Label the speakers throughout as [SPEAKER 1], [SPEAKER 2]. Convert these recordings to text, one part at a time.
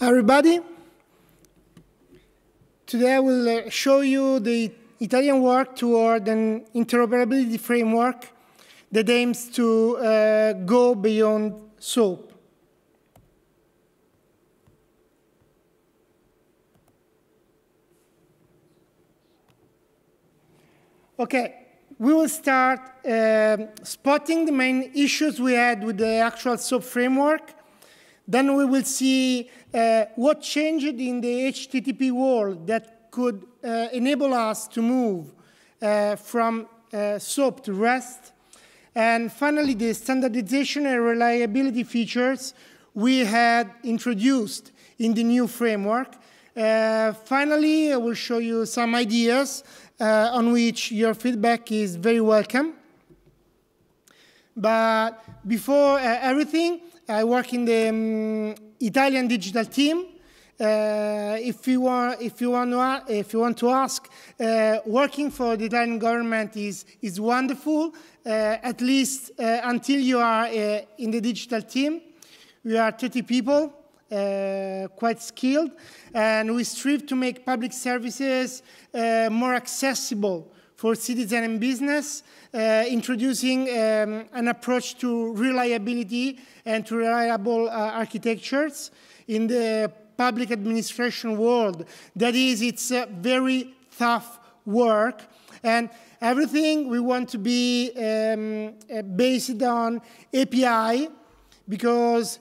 [SPEAKER 1] everybody. Today I will uh, show you the Italian work toward an interoperability framework that aims to uh, go beyond SOAP. Okay, we will start uh, spotting the main issues we had with the actual SOAP framework. Then we will see uh, what changed in the HTTP world that could uh, enable us to move uh, from uh, SOAP to REST. And finally, the standardization and reliability features we had introduced in the new framework. Uh, finally, I will show you some ideas uh, on which your feedback is very welcome. But before everything, I work in the um, Italian digital team. Uh, if you want, if you want to, if you want to ask, uh, working for the Italian government is is wonderful. Uh, at least uh, until you are in the digital team, we are 30 people, quite skilled, and we strive to make public services uh, more accessible for citizen and business, uh, introducing um, an approach to reliability and to reliable uh, architectures in the public administration world. That is, it's a very tough work. And everything we want to be um, based on API because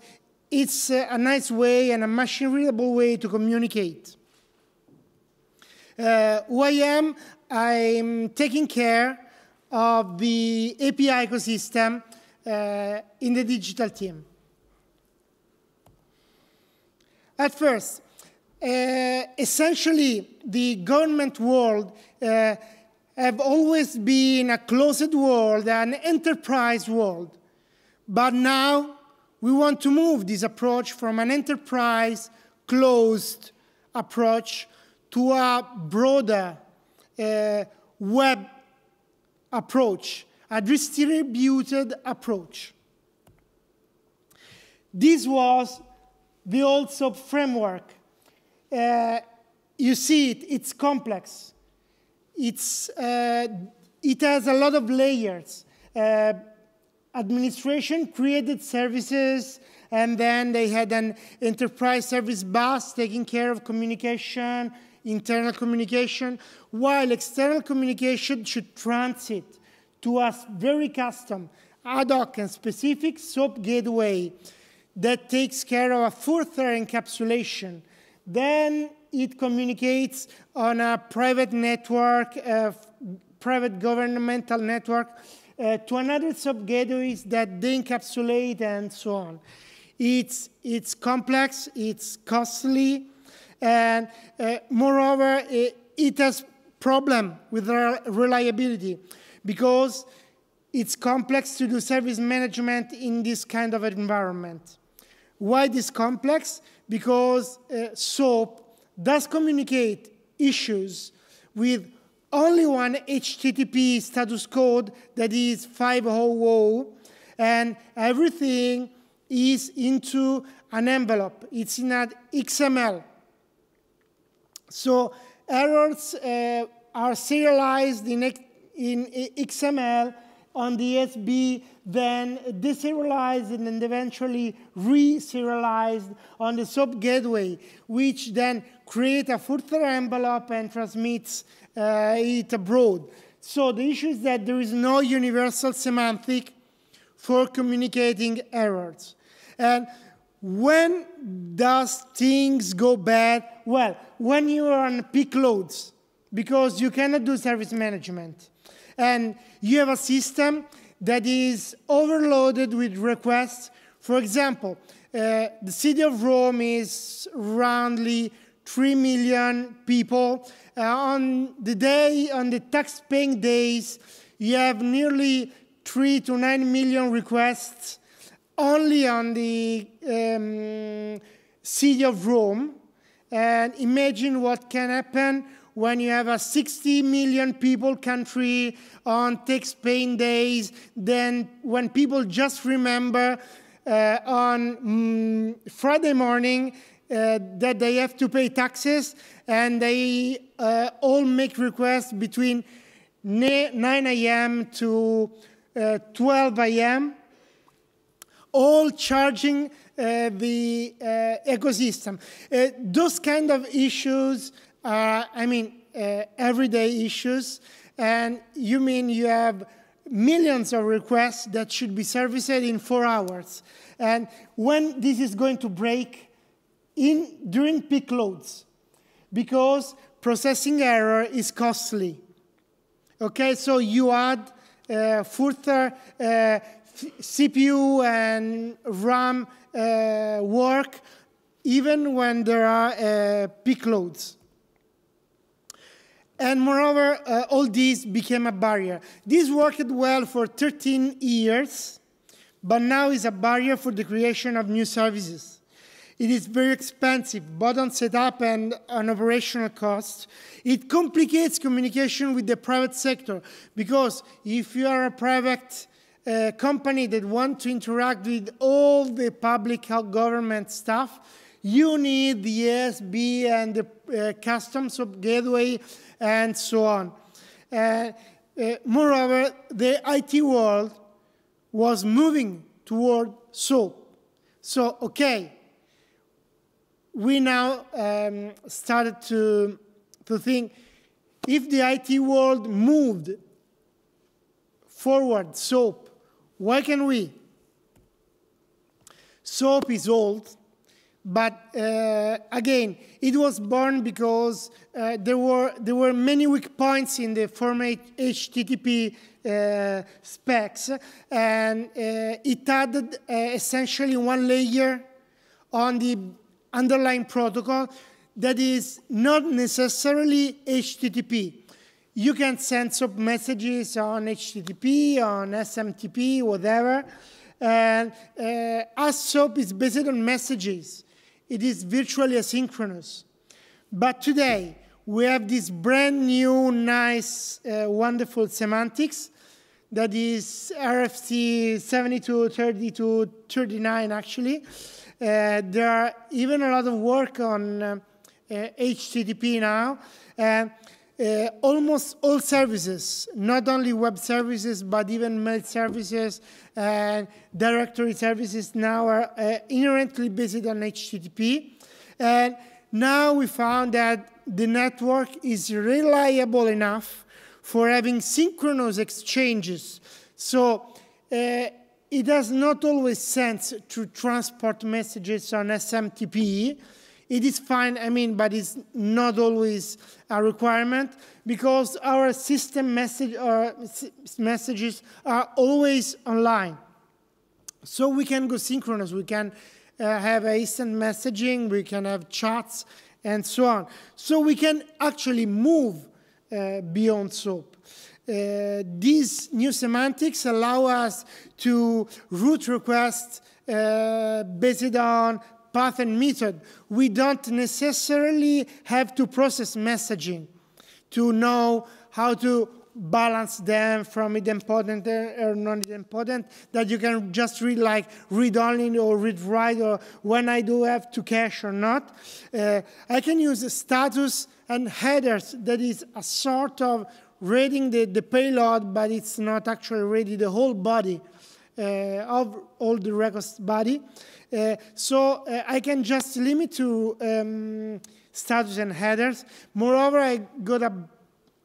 [SPEAKER 1] it's a nice way and a machine readable way to communicate. Uh, who I am, I'm taking care of the API ecosystem uh, in the digital team. At first, uh, essentially, the government world uh, have always been a closed world, an enterprise world. But now, we want to move this approach from an enterprise closed approach to a broader uh, web approach, a distributed approach. This was the old SOAP framework. Uh, you see it, it's complex. It's, uh, it has a lot of layers. Uh, administration created services, and then they had an enterprise service bus taking care of communication, internal communication, while external communication should transit to a very custom, ad hoc, and specific SOAP gateway that takes care of a further encapsulation. Then it communicates on a private network, a private governmental network, uh, to another SOAP gateways that they encapsulate and so on. It's, it's complex, it's costly, and uh, moreover, it, it has problem with reliability because it's complex to do service management in this kind of environment. Why this complex? Because uh, SOAP does communicate issues with only one HTTP status code that is 500, and everything is into an envelope. It's in an XML. So errors uh, are serialized in, in XML on the SB, then deserialized and then eventually re-serialized on the SOAP gateway, which then create a further envelope and transmits uh, it abroad. So the issue is that there is no universal semantic for communicating errors. And when does things go bad? Well, when you are on peak loads, because you cannot do service management. And you have a system that is overloaded with requests. For example, uh, the city of Rome is roughly 3 million people. Uh, on the day, on the tax-paying days, you have nearly 3 to 9 million requests only on the um, city of Rome. And imagine what can happen when you have a 60 million people country on tax-paying days, then when people just remember uh, on mm, Friday morning uh, that they have to pay taxes and they uh, all make requests between 9 a.m. to uh, 12 a.m., all charging uh, the uh, ecosystem. Uh, those kind of issues are, I mean, everyday issues, and you mean you have millions of requests that should be serviced in four hours. And when this is going to break in during peak loads, because processing error is costly. Okay, so you add uh, further uh, CPU and RAM uh, work even when there are uh, peak loads. And moreover, uh, all these became a barrier. This worked well for 13 years, but now is a barrier for the creation of new services. It is very expensive, both on setup and on operational cost. It complicates communication with the private sector, because if you are a private company that want to interact with all the public government stuff, you need the ESB and the uh, customs gateway and so on. Uh, uh, moreover, the IT world was moving toward SOAP. So, okay, we now um, started to, to think if the IT world moved forward SOAP, why can we? SOAP is old, but uh, again, it was born because uh, there, were, there were many weak points in the former HTTP uh, specs, and uh, it added uh, essentially one layer on the underlying protocol that is not necessarily HTTP. You can send SOAP messages on HTTP, on SMTP, whatever. And uh, SOAP is based on messages it is virtually asynchronous. But today, we have this brand new, nice, uh, wonderful semantics that is RFC 723239, actually. Uh, there are even a lot of work on uh, HTTP now. Uh, almost all services, not only web services, but even mail services and directory services now are uh, inherently based on HTTP. And now we found that the network is reliable enough for having synchronous exchanges. So uh, it does not always sense to transport messages on SMTP, it is fine, I mean, but it's not always a requirement because our system message or messages are always online. So we can go synchronous, we can uh, have instant messaging, we can have chats, and so on. So we can actually move uh, beyond SOAP. Uh, these new semantics allow us to route requests uh, based on path and method, we don't necessarily have to process messaging to know how to balance them from idempotent or non-idempotent that you can just read like read only or read write or when I do have to cache or not. Uh, I can use status and headers that is a sort of reading the, the payload but it's not actually reading the whole body uh, of all the records body. Uh, so uh, I can just limit to um, status and headers. Moreover, I got a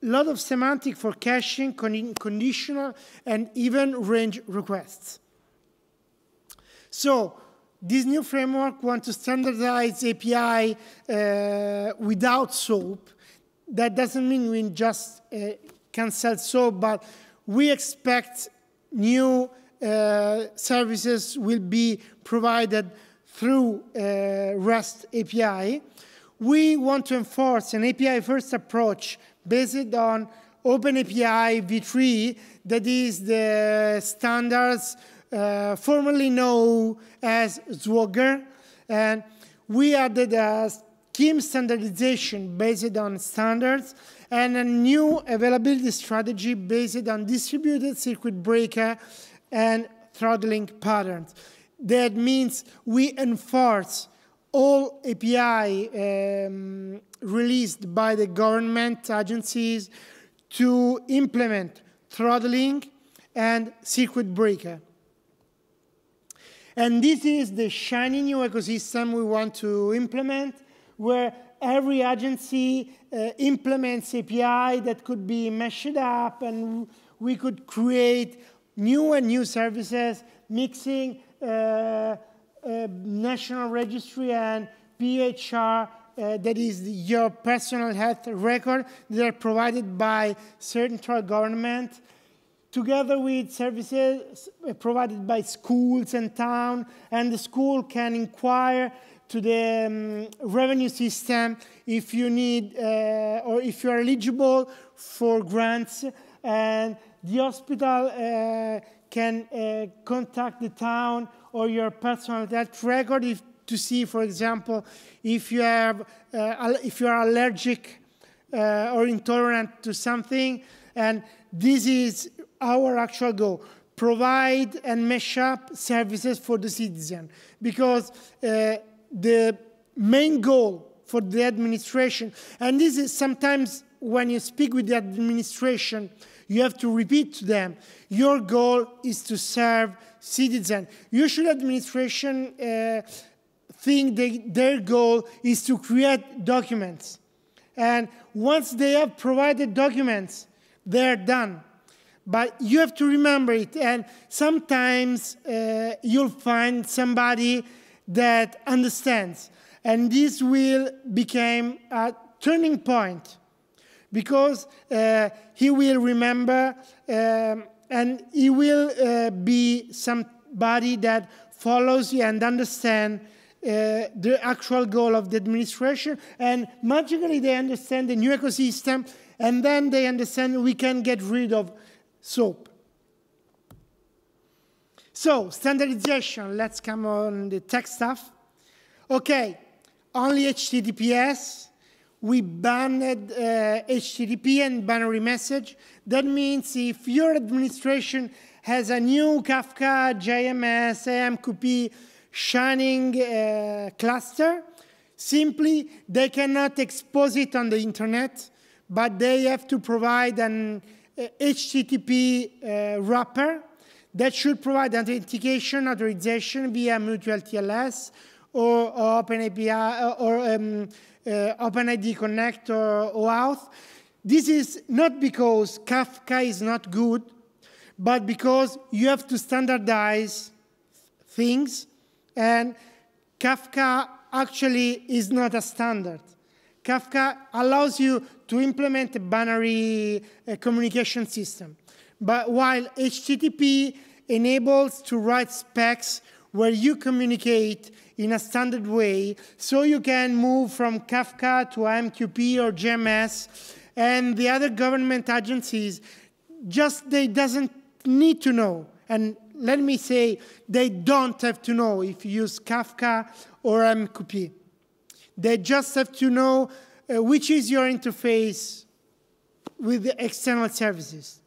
[SPEAKER 1] lot of semantic for caching, con conditional, and even range requests. So this new framework wants to standardize API uh, without SOAP. That doesn't mean we just uh, cancel SOAP, but we expect new uh, services will be provided through uh, REST API. We want to enforce an API-first approach based on OpenAPI v3, that is the standards uh, formerly known as Swagger. And we added a scheme standardization based on standards and a new availability strategy based on distributed circuit breaker and throttling patterns. That means we enforce all API um, released by the government agencies to implement throttling and circuit breaker. And this is the shiny new ecosystem we want to implement, where every agency uh, implements API that could be meshed up, and we could create new and new services, mixing national registry and PHR, uh, that is your personal health record, that are provided by central government together with services provided by schools and town, and the school can inquire to the um, revenue system if you need uh, or if you are eligible for grants, and the hospital uh, can uh, contact the town or your personal health record if, to see, for example, if you have uh, if you are allergic uh, or intolerant to something, and this is our actual goal provide and mesh up services for the citizen. Because uh, the main goal for the administration and this is sometimes when you speak with the administration you have to repeat to them your goal is to serve citizens usually administration uh, think they, their goal is to create documents and once they have provided documents they're done but you have to remember it. And sometimes uh, you'll find somebody that understands. And this will become a turning point because uh, he will remember um, and he will uh, be somebody that follows you and understand uh, the actual goal of the administration, and magically they understand the new ecosystem, and then they understand we can get rid of soap. So, standardization, let's come on the tech stuff. Okay, only HTTPS. We banned uh, HTTP and binary message. That means if your administration has a new Kafka, JMS, AMQP shining uh, cluster, simply they cannot expose it on the internet, but they have to provide an HTTP uh, wrapper that should provide authentication authorization via mutual TLS or, or OpenAPI uh, or um, uh, OpenID Connect or OAuth. This is not because Kafka is not good, but because you have to standardize things, and Kafka actually is not a standard. Kafka allows you to implement a binary uh, communication system. But while HTTP enables to write specs where you communicate in a standard way, so you can move from Kafka to AMQP or JMS, and the other government agencies just they doesn't need to know. And let me say, they don't have to know if you use Kafka or AMQP. They just have to know uh, which is your interface with the external services.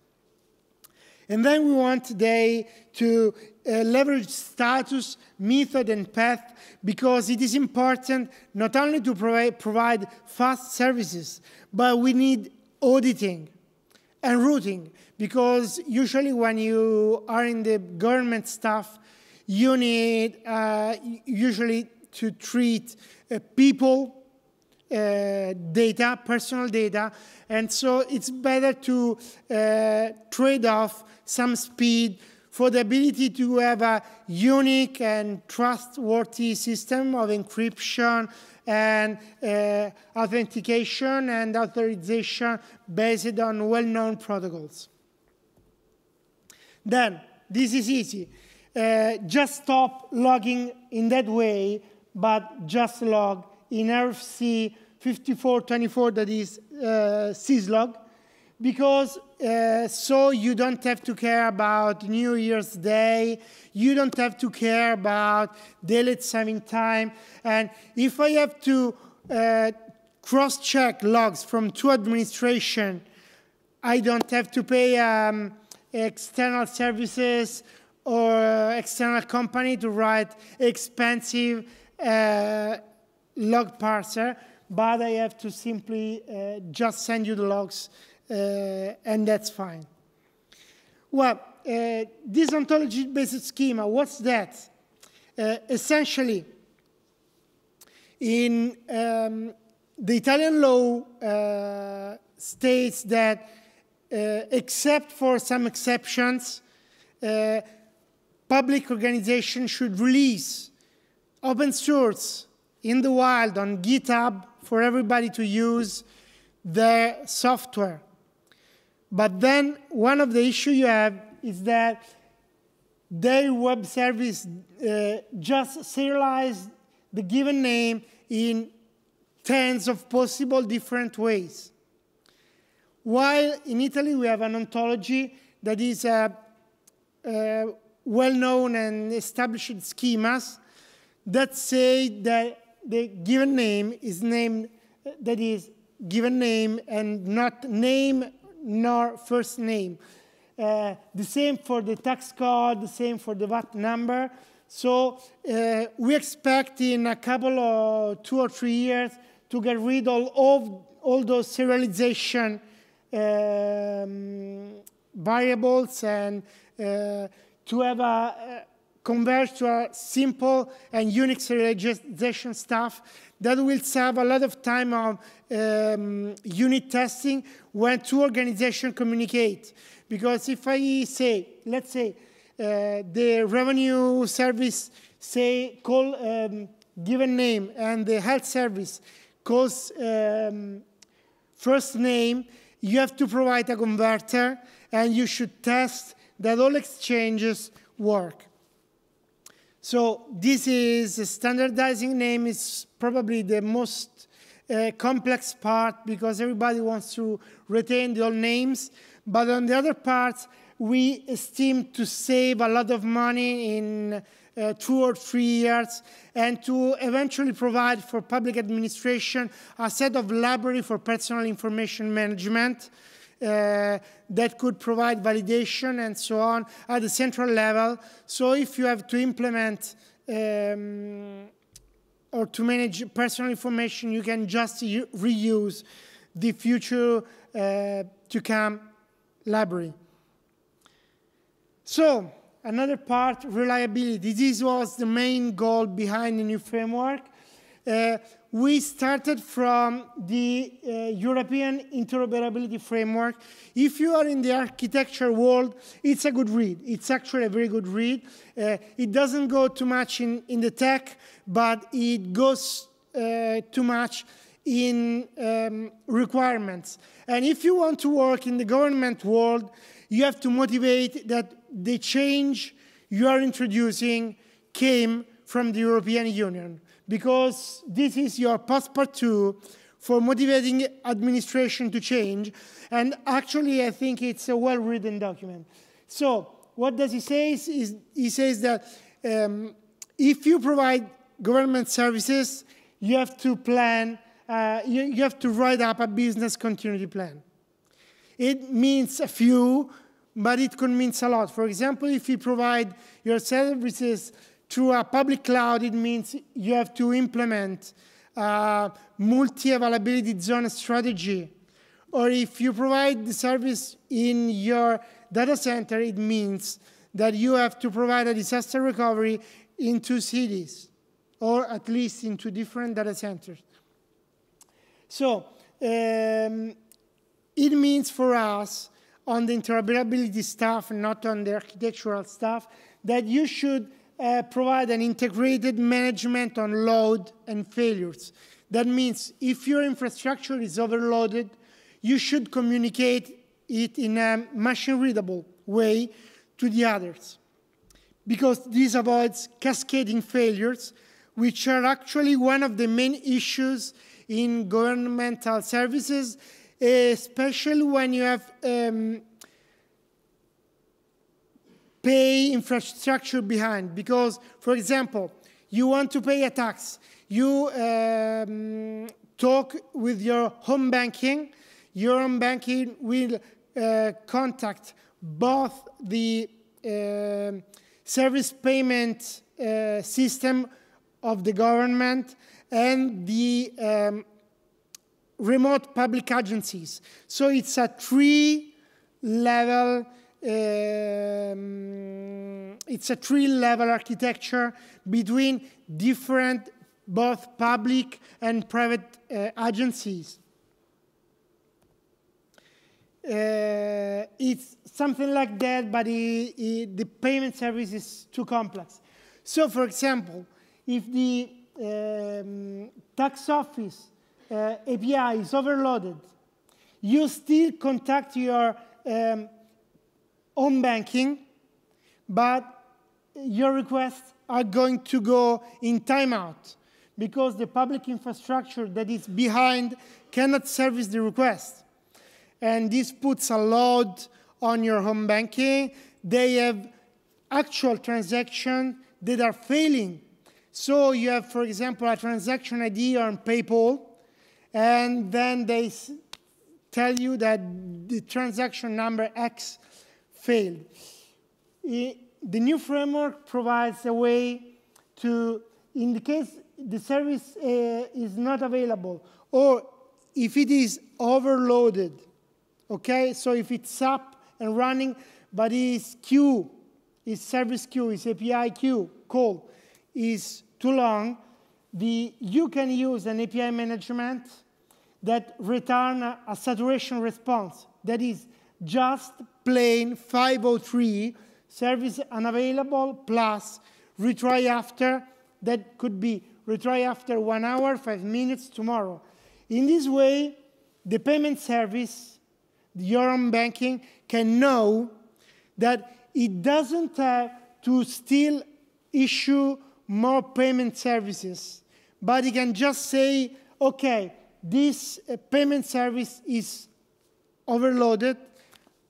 [SPEAKER 1] And then we want today to uh, leverage status, method, and path because it is important not only to provide, provide fast services, but we need auditing and routing because usually when you are in the government stuff, you need uh, usually to treat uh, people uh, data, personal data, and so it's better to uh, trade off some speed for the ability to have a unique and trustworthy system of encryption and uh, authentication and authorization based on well-known protocols. Then, this is easy. Uh, just stop logging in that way, but just log in RFC 5424 that is uh, syslog because uh, so you don't have to care about New Year's Day, you don't have to care about daylight saving time, and if I have to uh, cross-check logs from two administration, I don't have to pay um, external services or external company to write expensive uh, log parser, but I have to simply uh, just send you the logs, and that's fine. Well, uh, this ontology-based schema, what's that? Uh, essentially, in um, the Italian law uh, states that uh, except for some exceptions, uh, public organizations should release open source in the wild on GitHub for everybody to use their software. But then one of the issues you have is that their web service uh, just serialized the given name in tens of possible different ways. While in Italy we have an ontology that is a, a well-known and established schemas that say that the given name is named, that is given name and not name nor first name. Uh, the same for the tax code, the same for the VAT number. So uh, we expect in a couple of two or three years to get rid of all, all those serialization um, variables and uh, to have a, converge to a simple and unique serialization stuff that will save a lot of time on um, unit testing when two organizations communicate. Because if I say, let's say, uh, the revenue service say call um, given name and the health service calls um, first name, you have to provide a converter and you should test that all exchanges work. So this is standardizing name is probably the most uh, complex part because everybody wants to retain the old names. But on the other part, we esteem to save a lot of money in uh, two or three years and to eventually provide for public administration a set of library for personal information management that could provide validation and so on at the central level. So if you have to implement um, or to manage personal information, you can just reuse the future uh, to come library. So another part, reliability. This was the main goal behind the new framework. Uh, we started from the uh, European interoperability framework. If you are in the architecture world, it's a good read. It's actually a very good read. Uh, it doesn't go too much in, in the tech, but it goes uh, too much in um, requirements. And if you want to work in the government world, you have to motivate that the change you are introducing came from the European Union because this is your passport too for motivating administration to change. And actually, I think it's a well-written document. So what does he say? Is, he says that um, if you provide government services, you have to plan, uh, you, you have to write up a business continuity plan. It means a few, but it could mean a lot. For example, if you provide your services through a public cloud, it means you have to implement a multi-availability zone strategy. Or if you provide the service in your data center, it means that you have to provide a disaster recovery in two cities, or at least in two different data centers. So um, it means for us on the interoperability stuff, not on the architectural stuff, that you should uh, provide an integrated management on load and failures. That means if your infrastructure is overloaded, you should communicate it in a machine-readable way to the others. Because this avoids cascading failures, which are actually one of the main issues in governmental services, especially when you have um, pay infrastructure behind. Because, for example, you want to pay a tax. You um, talk with your home banking. Your home banking will uh, contact both the uh, service payment uh, system of the government and the um, remote public agencies. So it's a three level um, it's a three-level architecture between different both public and private uh, agencies. Uh, it's something like that, but it, it, the payment service is too complex. So, for example, if the um, tax office uh, API is overloaded, you still contact your um, home banking, but your requests are going to go in timeout because the public infrastructure that is behind cannot service the request. And this puts a load on your home banking. They have actual transactions that are failing. So you have, for example, a transaction ID on PayPal, and then they tell you that the transaction number X failed. The new framework provides a way to, in the case the service uh, is not available, or if it is overloaded, okay, so if it's up and running, but its queue, its service queue, its API queue call is too long, the, you can use an API management that return a, a saturation response. That is just plain 503 service unavailable plus retry after that could be retry after one hour, five minutes tomorrow. In this way, the payment service, your own banking, can know that it doesn't have to still issue more payment services, but it can just say, okay, this uh, payment service is overloaded,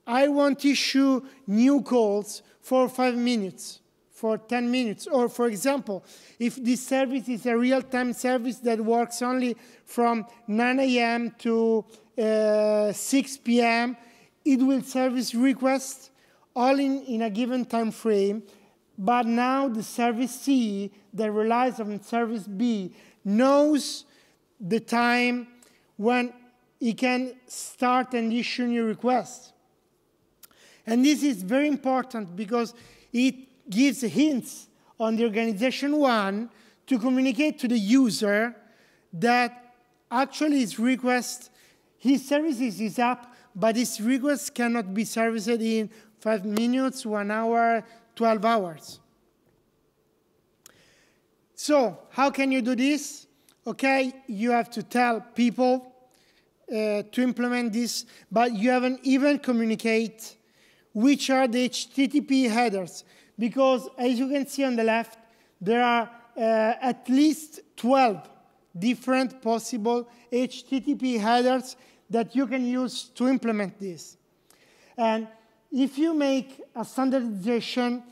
[SPEAKER 1] I want to issue new calls for five minutes, for 10 minutes. Or for example, if this service is a real-time service that works only from 9 a.m. to uh, 6 p.m., it will service requests all in, in a given time frame. But now the service C that relies on service B knows the time when it can start and issue new requests. And this is very important because it gives hints on the organization one to communicate to the user that actually his request, his services is up, but his request cannot be serviced in five minutes, one hour, 12 hours. So how can you do this? Okay, you have to tell people uh, to implement this, but you haven't even communicate which are the HTTP headers. Because as you can see on the left, there are uh, at least 12 different possible HTTP headers that you can use to implement this. And if you make a standardization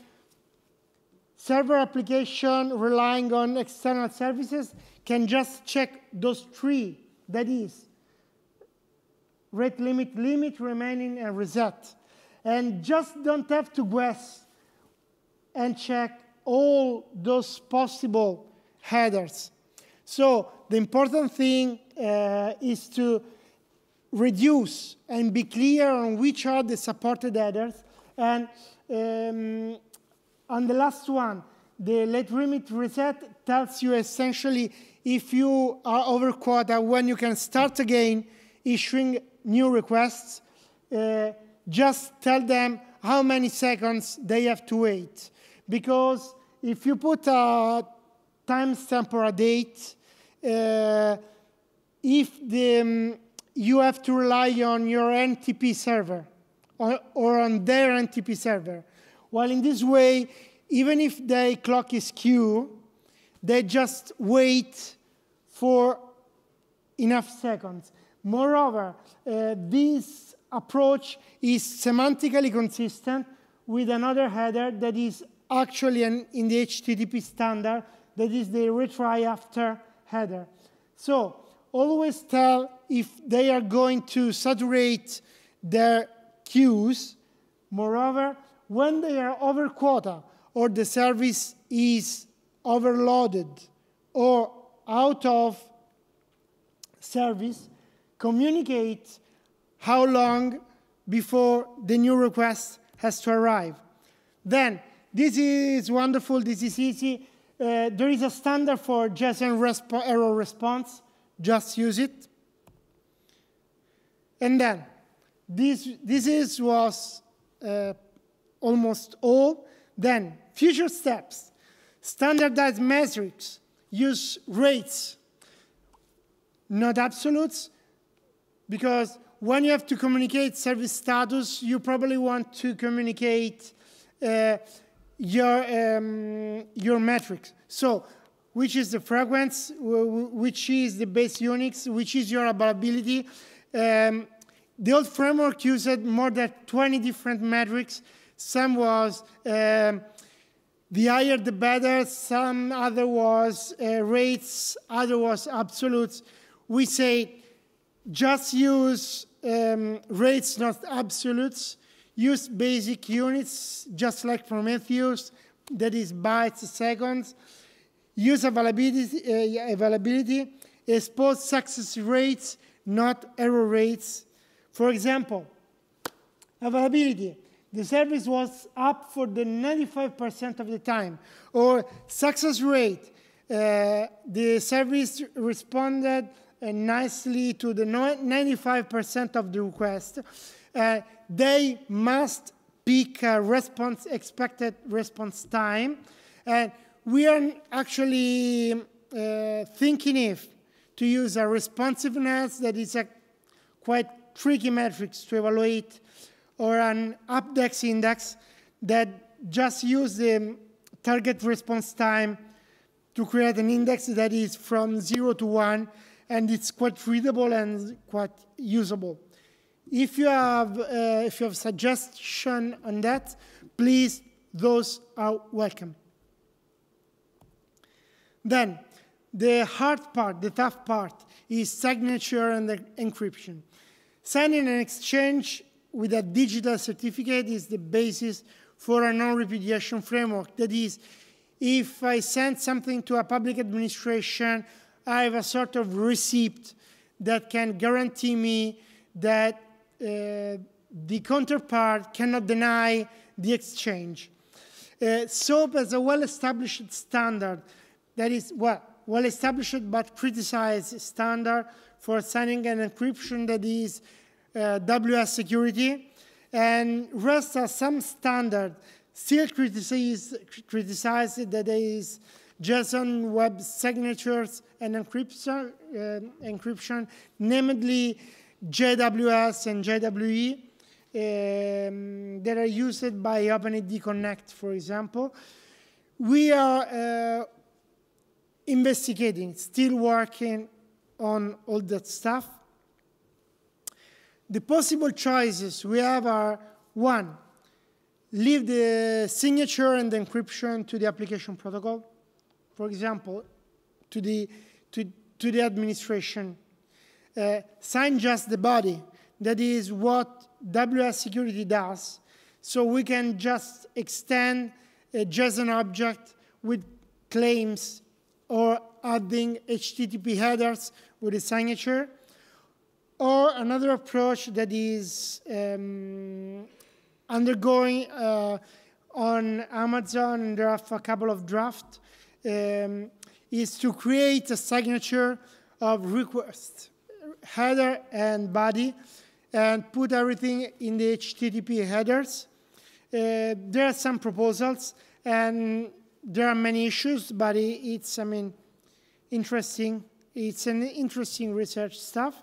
[SPEAKER 1] server application relying on external services can just check those three, that is, rate limit, limit, remaining, and reset and just don't have to guess and check all those possible headers. So the important thing uh, is to reduce and be clear on which are the supported headers. And um, on the last one, the rate limit reset tells you essentially if you are over quota, when you can start again issuing new requests. Uh, just tell them how many seconds they have to wait. Because if you put a timestamp or a date, uh, if the, um, you have to rely on your NTP server or, or on their NTP server. While in this way, even if the clock is skew, they just wait for enough seconds. Moreover, uh, this approach is semantically consistent with another header that is actually an, in the HTTP standard, that is the retry after header. So always tell if they are going to saturate their queues. Moreover, when they are over quota or the service is overloaded or out of service communicate how long before the new request has to arrive. Then, this is wonderful, this is easy. Uh, there is a standard for JSON resp error response. Just use it. And then, this, this is, was uh, almost all. Then, future steps. Standardized metrics. Use rates, not absolutes, because when you have to communicate service status, you probably want to communicate uh, your, um, your metrics. So, which is the frequency, which is the base Unix, which is your availability. Um, the old framework used more than 20 different metrics. Some was um, the higher the better, some other was uh, rates, other was absolutes. We say just use um, rates, not absolutes. Use basic units, just like Prometheus, that is bytes seconds. Use availability, uh, availability. Expose success rates, not error rates. For example, availability. The service was up for the 95% of the time. Or success rate. Uh, the service responded nicely to the 95% of the request, uh, they must pick response, expected response time. And we are actually uh, thinking if to use a responsiveness that is a quite tricky metrics to evaluate or an Apdex index that just use the target response time to create an index that is from zero to one and it's quite readable and quite usable. If you have, uh, if you have suggestion on that, please, those are welcome. Then, the hard part, the tough part, is signature and encryption. Signing an exchange with a digital certificate is the basis for a non-repudiation framework. That is, if I send something to a public administration, I have a sort of receipt that can guarantee me that uh, the counterpart cannot deny the exchange. Uh, SOAP has a well-established standard that is, well, well-established but criticized standard for signing an encryption that is uh, WS security, and REST has some standard still criticized, criticized that is JSON web signatures and encryption, uh, encryption namely JWS and JWE, um, that are used by OpenID Connect, for example. We are uh, investigating, still working on all that stuff. The possible choices we have are one, leave the signature and the encryption to the application protocol for example, to the, to, to the administration. Uh, sign just the body. That is what WS security does. So we can just extend a JSON object with claims or adding HTTP headers with a signature. Or another approach that is um, undergoing uh, on Amazon, and there are a couple of drafts, um, is to create a signature of request, header and body, and put everything in the HTTP headers. Uh, there are some proposals, and there are many issues, but it's, I mean, interesting. It's an interesting research stuff.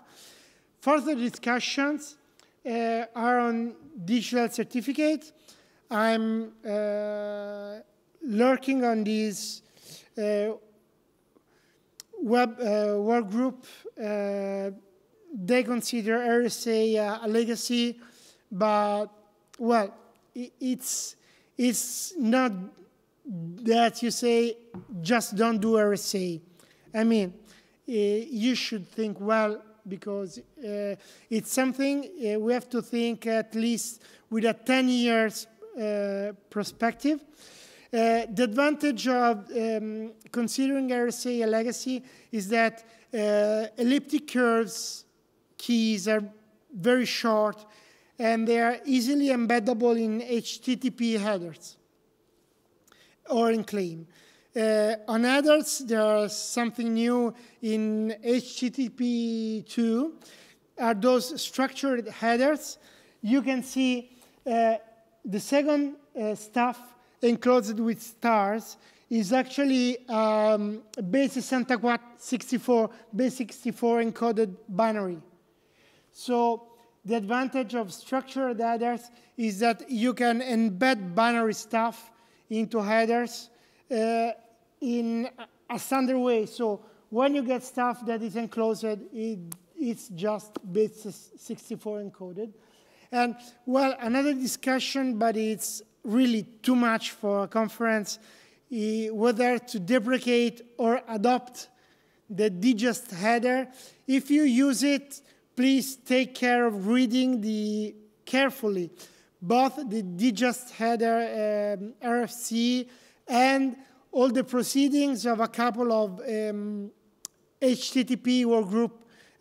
[SPEAKER 1] Further discussions uh, are on digital certificate. I'm uh, lurking on these uh, web uh, work group, uh, they consider RSA a legacy, but well, it's it's not that you say just don't do RSA. I mean, you should think well because uh, it's something uh, we have to think at least with a 10 years uh, perspective. Uh, the advantage of um, considering RSA a legacy is that uh, elliptic curves keys are very short and they are easily embeddable in HTTP headers or in claim. Uh, on headers, there's something new in HTTP2 are those structured headers. You can see uh, the second uh, stuff enclosed with stars is actually um, base 64, base 64 encoded binary. So the advantage of structured headers is that you can embed binary stuff into headers uh, in a standard way. So when you get stuff that is enclosed, it, it's just base 64 encoded. And well, another discussion, but it's really too much for a conference, whether to deprecate or adopt the digest header. If you use it, please take care of reading the carefully both the digest header um, RFC and all the proceedings of a couple of um, HTTP workgroup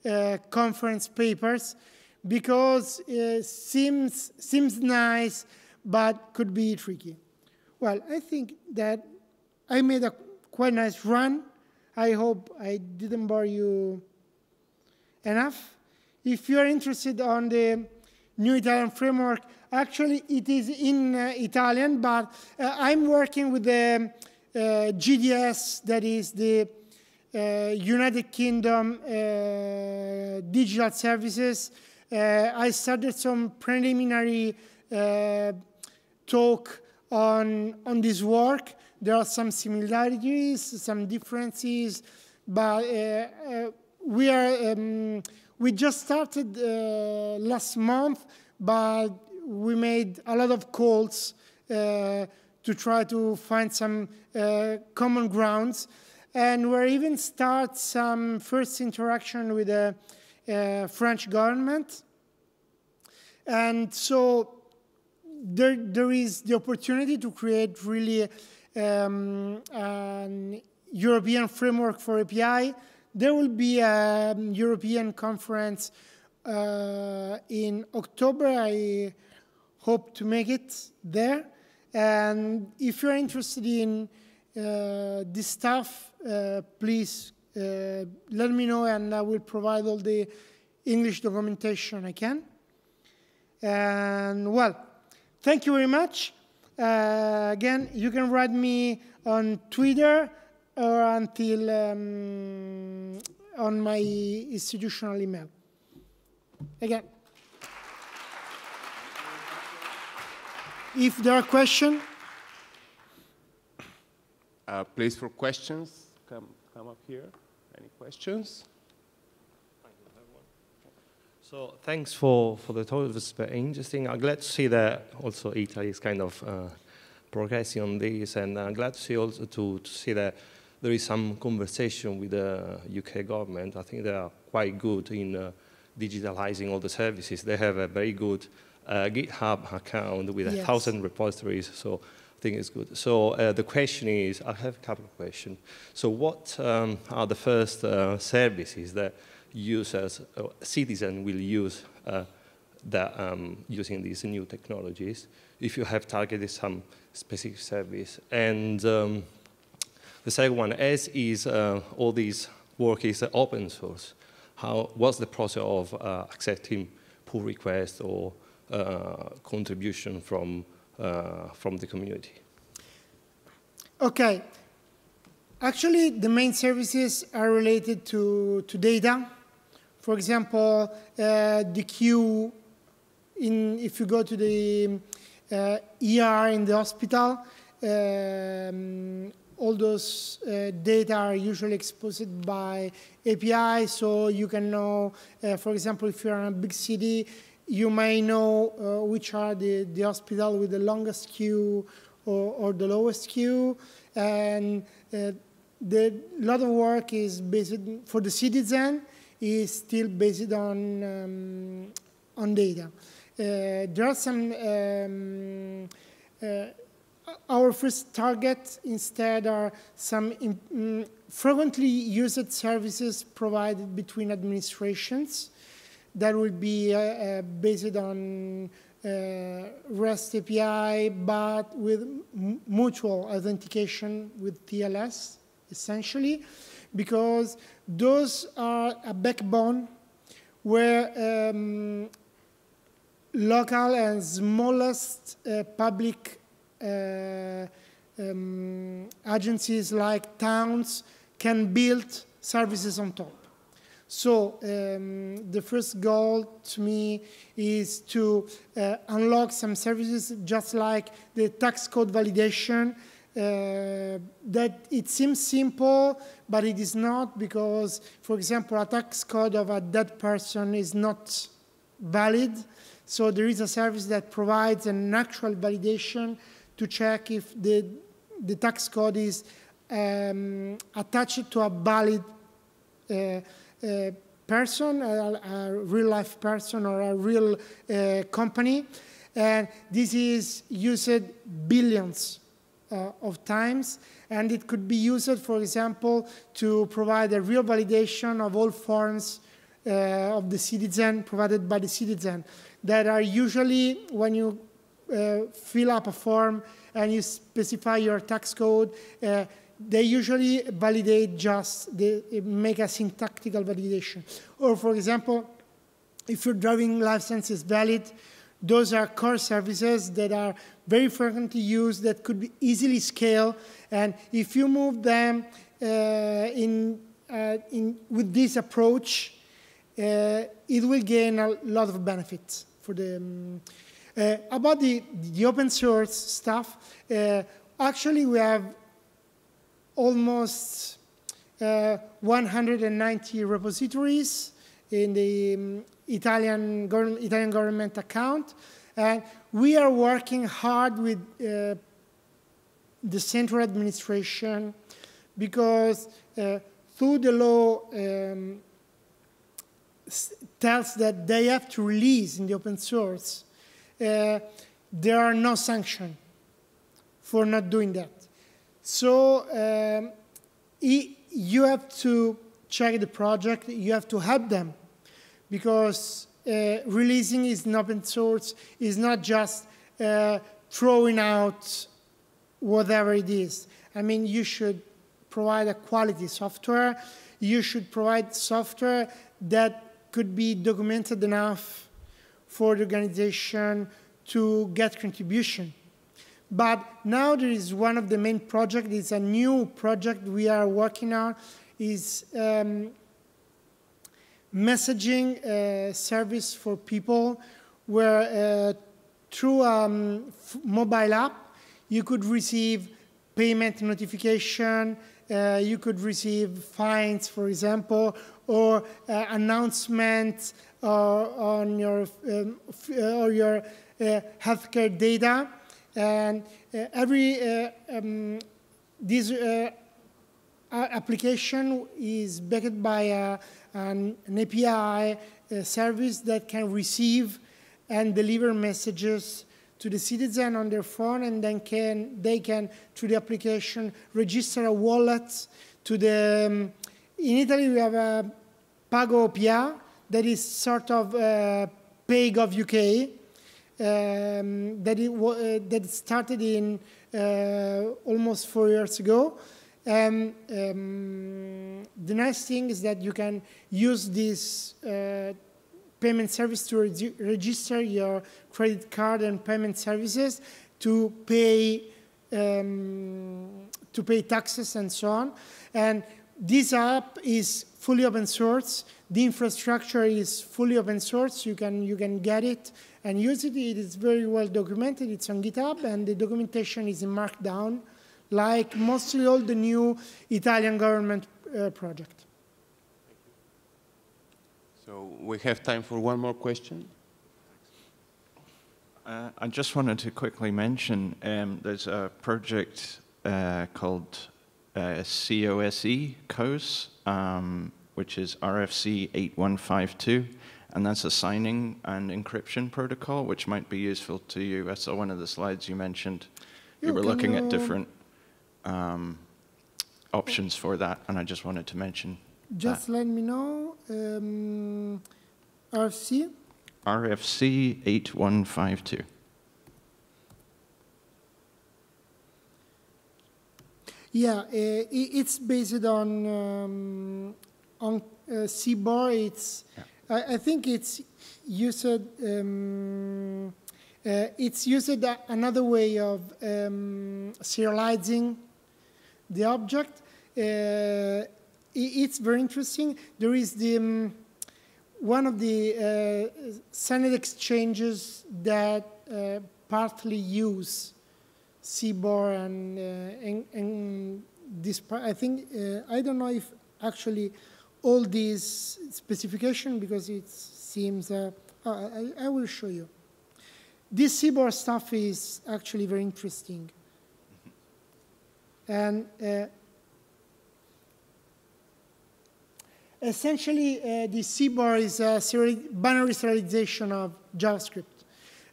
[SPEAKER 1] uh, conference papers because uh, seems, seems nice, but could be tricky. Well, I think that I made a quite nice run. I hope I didn't bore you enough. If you're interested on the new Italian framework, actually it is in uh, Italian, but uh, I'm working with the uh, GDS, that is the uh, United Kingdom uh, Digital Services. Uh, I started some preliminary talk on, on this work. There are some similarities, some differences, but we are um, we just started uh, last month, but we made a lot of calls uh, to try to find some uh, common grounds. And we're even start some first interaction with the uh, French government. And so there, there is the opportunity to create really um, an European framework for API there will be a European conference uh, in October. I hope to make it there. And if you're interested in uh, this stuff, uh, please uh, let me know and I will provide all the English documentation I can. And well, thank you very much. Uh, again, you can write me on Twitter or until um, on my institutional email. Again, if there are questions,
[SPEAKER 2] uh, place for questions. Come, come up here. Any questions?
[SPEAKER 3] So thanks for, for the talk. It was very interesting. I'm glad to see that also Italy is kind of uh, progressing on this, and I'm glad to see also to, to see that there is some conversation with the UK government. I think they are quite good in uh, digitalizing all the services. They have a very good uh, GitHub account with yes. a thousand repositories, so I think it's good. So uh, the question is, I have a couple of questions. So what um, are the first uh, services that users, uh, citizens will use uh, that, um, using these new technologies? If you have targeted some specific service. And um, the second one, as is uh, all these work is open source, how, what's the process of uh, accepting pull requests or uh, contribution from, uh, from the community?
[SPEAKER 1] Okay. Actually, the main services are related to, to data. For example, uh, the queue, in, if you go to the uh, ER in the hospital, um, all those uh, data are usually exposed by API, so you can know, uh, for example, if you're in a big city, you may know uh, which are the, the hospital with the longest queue or, or the lowest queue, and uh, the lot of work is based for the citizen is still based on um, on data. Uh, there are some um, uh, our first target instead are some mm, frequently used services provided between administrations that will be uh, based on uh, REST API, but with mutual authentication with TLS, essentially, because those are a backbone where um, local and smallest uh, public uh, um, agencies like towns can build services on top. So um, the first goal to me is to uh, unlock some services just like the tax code validation that it seems simple, but it is not because, for example, a tax code of a dead person is not valid. So there is a service that provides an actual validation to check if the, the tax code is um, attached to a valid uh, uh, person, a, a, real life person or a real uh, company. And this is used billions uh, of times. And it could be used, for example, to provide a real validation of all forms uh, of the citizen provided by the citizen that are usually when you uh, fill up a form and you specify your tax code, uh, they usually validate just, they make a syntactical validation. Or for example, if your driving license is valid, those are core services that are very frequently used that could be easily scaled. And if you move them uh, in, uh, in, with this approach, uh, it will gain a lot of benefits for the. Um, uh, about the, the open source stuff, uh, actually we have almost uh, 190 repositories in the um, Italian, Italian government account. And we are working hard with uh, the central administration because uh, through the law um, tells that they have to release in the open source, uh, there are no sanctions for not doing that. So um, you have to check the project, you have to help them because releasing is an open source is not just uh, throwing out whatever it is. I mean, you should provide a quality software. You should provide software that could be documented enough for the organization to get contribution. But now there is one of the main projects, it's a new project we are working on, is um, messaging uh, service for people where uh, through a um, mobile app, you could receive payment notification, uh, you could receive fines, for example, or uh, announcements uh, on your, um, or your uh, healthcare data. And every, um, this application is backed by a an, an API service that can receive and deliver messages to the citizen on their phone, and then can they can through the application register a wallet to the. Um, in Italy, we have a Pago PA that is sort of uh, PayGov UK um, that, it, uh, that started in uh, almost four years ago. And um, the nice thing is that you can use this uh, payment service to re register your credit card and payment services to pay um, to pay taxes and so on. And this app is fully open source. The infrastructure is fully open source. You can you can get it and use it. It is very well documented. It's on GitHub, and the documentation is in Markdown like mostly all the new Italian government uh, project.
[SPEAKER 2] So we have time for one more question.
[SPEAKER 4] Uh, I just wanted to quickly mention um, there's a project uh, called uh, COSE, COSE, um, which is RFC 8152, and that's a signing and encryption protocol, which might be useful to you. I saw one of the slides you mentioned You,
[SPEAKER 1] Oh,
[SPEAKER 4] were looking
[SPEAKER 1] you-
[SPEAKER 4] at different um, options for that, and I just wanted to mention
[SPEAKER 1] Just let me know. Um, RFC.
[SPEAKER 4] RFC 8152.
[SPEAKER 1] Yeah, uh, it's based on um, on uh, CBOR. It's I, I think it's used. Um, uh, it's used another way of um, serializing the object. Uh, it's very interesting. There is the um, one of the uh, Senate exchanges that uh, partly use CBOR and, uh, and, and this, part- I think, uh, I don't know if actually all these specification because it seems, uh, I, I will show you. This CBOR stuff is actually very interesting. And uh, essentially, uh, the CBOR is a binary serialization of JavaScript.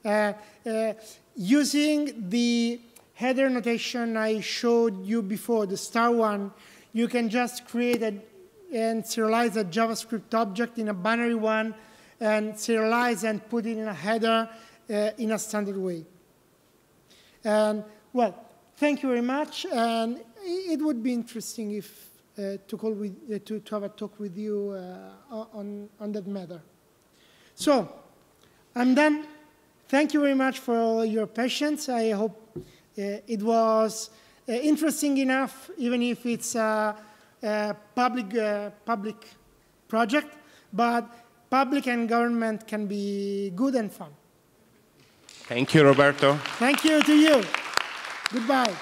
[SPEAKER 1] Uh, uh, using the header notation I showed you before, the star one, you can just create a, and serialize a JavaScript object in a binary one and serialize and put it in a header uh, in a standard way. And well, thank you very much. And it would be interesting if uh, to call with uh, to, to have a talk with you uh, on on that matter. So I'm done. Thank you very much for your patience. I hope uh, it was uh, interesting enough, even if it's a, a public uh, public project. But public and government can be good and fun.
[SPEAKER 2] Thank you, Roberto.
[SPEAKER 1] Thank you to you. Goodbye.